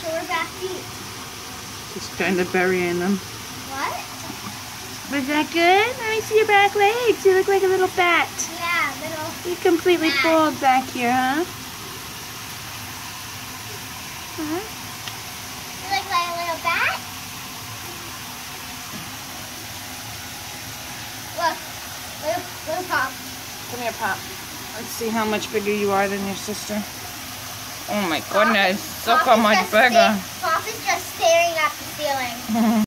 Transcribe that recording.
Show her back feet. Just kind of burying them. What? Was that good? Let me see your back legs. You look like a little bat. Yeah, little. You completely Bat. bald back here, huh? Uh-huh. You look like a little bat. Look, little pop. Come here, Pop. Let's see how much bigger you are than your sister. Oh my goodness, Pop look how is much bigger.